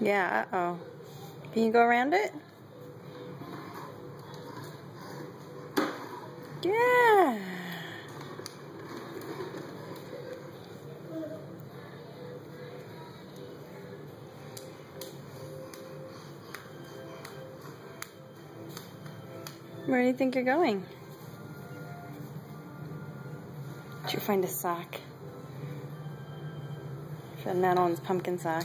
Yeah, uh-oh. Can you go around it? Yeah. Where do you think you're going? Did you find a sock? Found Madeline's pumpkin sock.